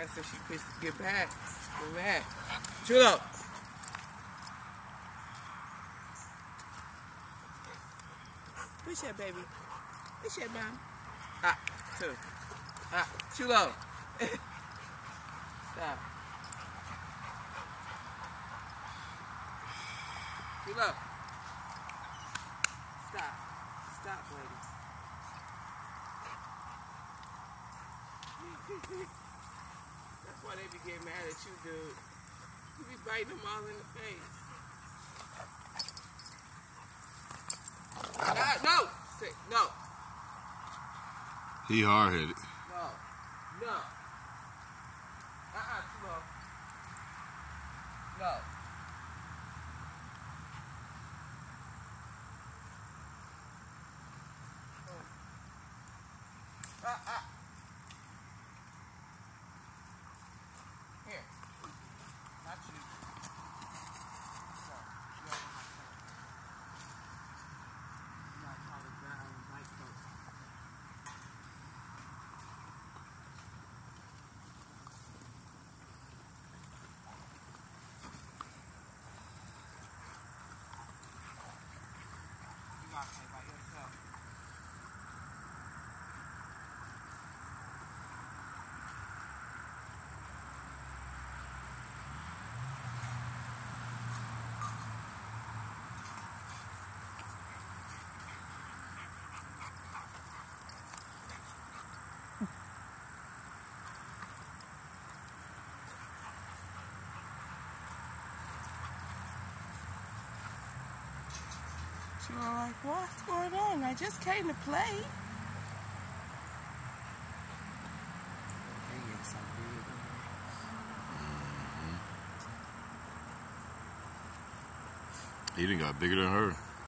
mad so she pissed to get back. Get back. Chill Chulo. Push that baby. Push that mom. Ah, two. Ah, Chulo. Stop. Chulo. Stop. Stop, lady. Why they be getting mad at you, dude. You be biting them all in the face. Ah, no! Say, no. He hard headed. No. No. Uh-uh, too. No. Uh, uh. She was like, what's going on? I just came to play. Mm-hmm. He done got bigger than her.